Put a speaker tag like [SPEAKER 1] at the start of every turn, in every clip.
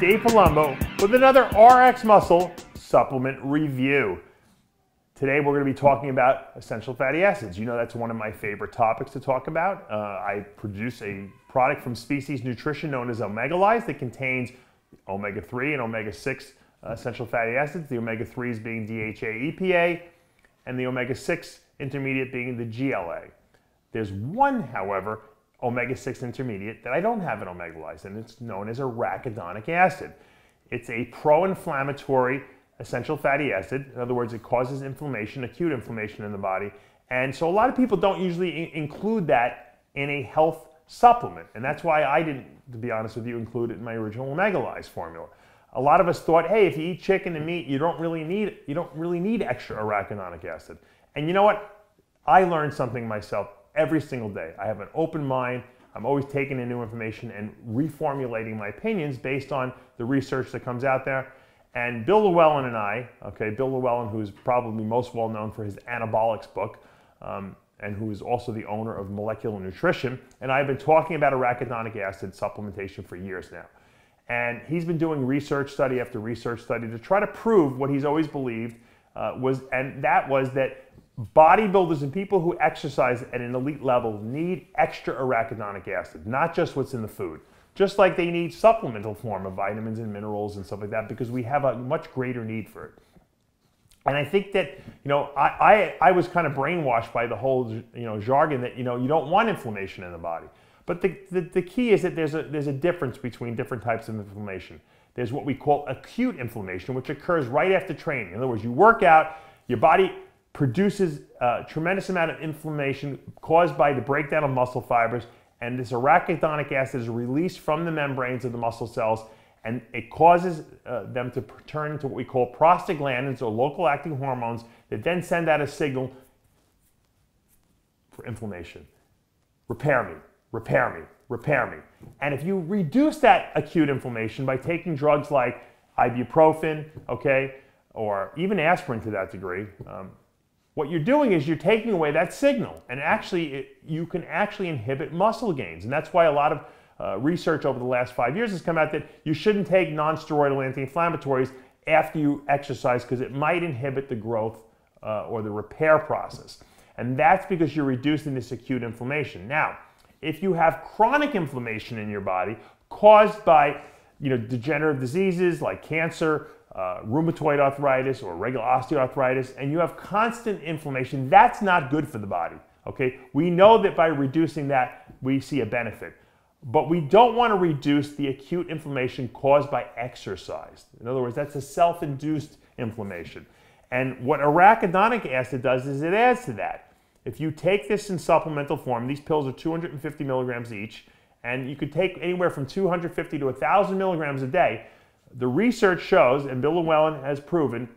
[SPEAKER 1] Dave Palumbo with another RX Muscle supplement review. Today we're going to be talking about essential fatty acids. You know that's one of my favorite topics to talk about. Uh, I produce a product from Species Nutrition known as Omegalize that contains omega-3 and omega-6 uh, essential fatty acids, the omega-3s being DHA EPA, and the omega-6 intermediate being the GLA. There's one, however, omega-6 intermediate that I don't have in Omegalize, and it's known as arachidonic acid. It's a pro-inflammatory essential fatty acid. In other words, it causes inflammation, acute inflammation in the body. And so a lot of people don't usually include that in a health supplement. And that's why I didn't, to be honest with you, include it in my original Omegalize formula. A lot of us thought, hey, if you eat chicken and meat, you don't really need you don't really need extra arachidonic acid. And you know what? I learned something myself every single day. I have an open mind. I'm always taking in new information and reformulating my opinions based on the research that comes out there. And Bill Llewellyn and I, okay, Bill Llewellyn, who's probably most well known for his anabolics book, um, and who is also the owner of Molecular Nutrition, and I have been talking about arachidonic acid supplementation for years now. And he's been doing research study after research study to try to prove what he's always believed uh, was, and that was that bodybuilders and people who exercise at an elite level need extra arachidonic acid, not just what's in the food. Just like they need supplemental form of vitamins and minerals and stuff like that because we have a much greater need for it. And I think that, you know, I, I, I was kind of brainwashed by the whole, you know, jargon that, you know, you don't want inflammation in the body. But the, the, the key is that there's a, there's a difference between different types of inflammation. There's what we call acute inflammation, which occurs right after training. In other words, you work out, your body produces a tremendous amount of inflammation caused by the breakdown of muscle fibers, and this arachidonic acid is released from the membranes of the muscle cells, and it causes uh, them to turn into what we call prostaglandins or local acting hormones that then send out a signal for inflammation. Repair me, repair me, repair me. And if you reduce that acute inflammation by taking drugs like ibuprofen, okay, or even aspirin to that degree, um, what you're doing is you're taking away that signal, and actually, it, you can actually inhibit muscle gains. And that's why a lot of uh, research over the last five years has come out that you shouldn't take non-steroidal anti-inflammatories after you exercise because it might inhibit the growth uh, or the repair process. And that's because you're reducing this acute inflammation. Now, if you have chronic inflammation in your body caused by you know, degenerative diseases like cancer, uh, rheumatoid arthritis or regular osteoarthritis, and you have constant inflammation, that's not good for the body. Okay, we know that by reducing that, we see a benefit. But we don't want to reduce the acute inflammation caused by exercise. In other words, that's a self induced inflammation. And what arachidonic acid does is it adds to that. If you take this in supplemental form, these pills are 250 milligrams each, and you could take anywhere from 250 to 1,000 milligrams a day the research shows, and Bill Llewellyn has proven,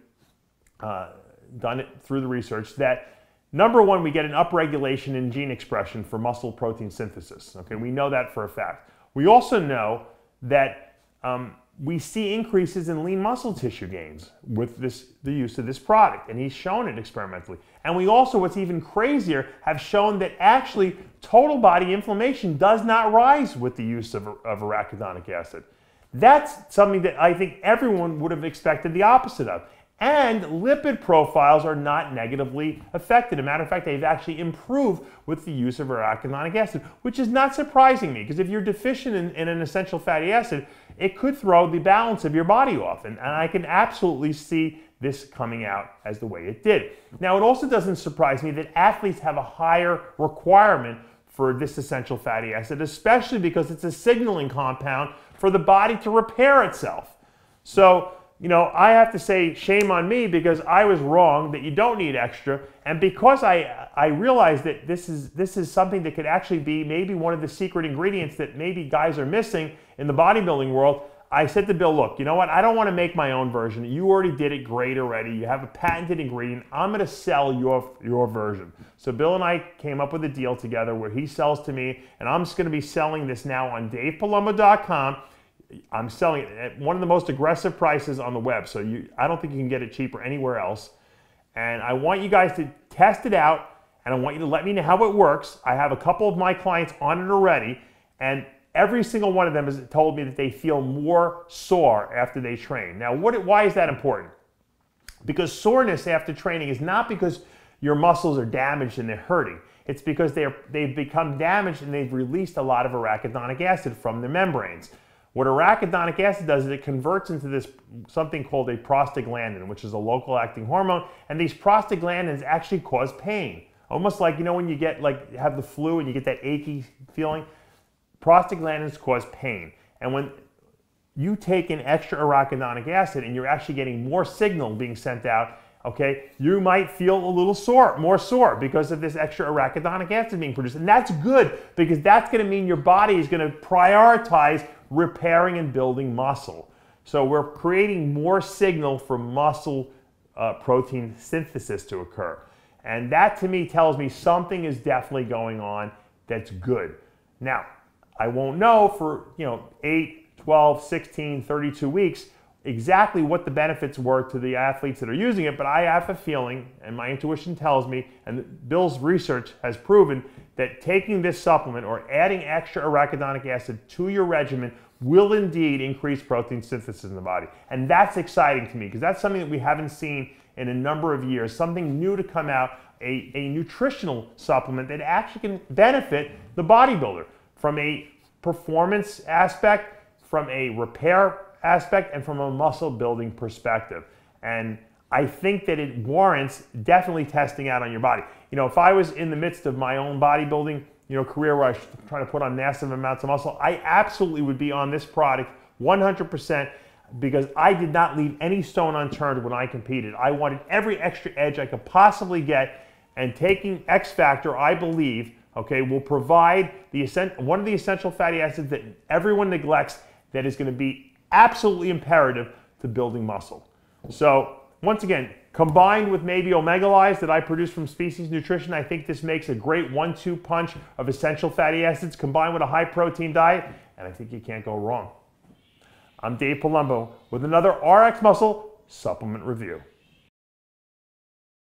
[SPEAKER 1] uh, done it through the research, that number one, we get an upregulation in gene expression for muscle protein synthesis. Okay, we know that for a fact. We also know that um, we see increases in lean muscle tissue gains with this, the use of this product, and he's shown it experimentally. And we also, what's even crazier, have shown that actually total body inflammation does not rise with the use of, of arachidonic acid. That's something that I think everyone would have expected the opposite of. And lipid profiles are not negatively affected. As a matter of fact, they've actually improved with the use of arachidonic acid, which is not surprising me because if you're deficient in, in, an essential fatty acid, it could throw the balance of your body off. And, and I can absolutely see this coming out as the way it did. Now, it also doesn't surprise me that athletes have a higher requirement for this essential fatty acid, especially because it's a signaling compound for the body to repair itself. So, you know, I have to say shame on me because I was wrong that you don't need extra. And because I, I realized that this is, this is something that could actually be maybe one of the secret ingredients that maybe guys are missing in the bodybuilding world, I said to Bill, look, you know what? I don't want to make my own version. You already did it great already. You have a patented ingredient. I'm going to sell your, your version. So Bill and I came up with a deal together where he sells to me, and I'm just going to be selling this now on davepalumbo.com. I'm selling it at one of the most aggressive prices on the web. So you, I don't think you can get it cheaper anywhere else. And I want you guys to test it out, and I want you to let me know how it works. I have a couple of my clients on it already, and every single one of them has told me that they feel more sore after they train. Now, what, why is that important? Because soreness after training is not because your muscles are damaged and they're hurting. It's because they're, they've become damaged and they've released a lot of arachidonic acid from their membranes. What arachidonic acid does is it converts into this something called a prostaglandin, which is a local acting hormone, and these prostaglandins actually cause pain. Almost like you know when you get like have the flu and you get that achy feeling, prostaglandins cause pain. And when you take an extra arachidonic acid and you're actually getting more signal being sent out, okay, you might feel a little sore, more sore because of this extra arachidonic acid being produced. And that's good because that's going to mean your body is going to prioritize repairing and building muscle. So we're creating more signal for muscle uh, protein synthesis to occur. And that to me tells me something is definitely going on that's good. Now, I won't know for, you know, 8, 12, 16, 32 weeks exactly what the benefits were to the athletes that are using it, but I have a feeling, and my intuition tells me, and Bill's research has proven that taking this supplement or adding extra arachidonic acid to your regimen will indeed increase protein synthesis in the body. And that's exciting to me because that's something that we haven't seen in a number of years, something new to come out, a, a nutritional supplement that actually can benefit the bodybuilder from a performance aspect, from a repair aspect and from a muscle building perspective. And I think that it warrants definitely testing out on your body. You know, if I was in the midst of my own bodybuilding, you know, career where I was trying to put on massive amounts of muscle, I absolutely would be on this product 100% because I did not leave any stone unturned when I competed. I wanted every extra edge I could possibly get, and taking X Factor, I believe, okay, will provide the one of the essential fatty acids that everyone neglects that is going to be absolutely imperative to building muscle. So once again, combined with maybe Omega that I produce from Species Nutrition, I think this makes a great one-two punch of essential fatty acids combined with a high protein diet, and I think you can't go wrong. I'm Dave Palumbo with another RX Muscle Supplement Review.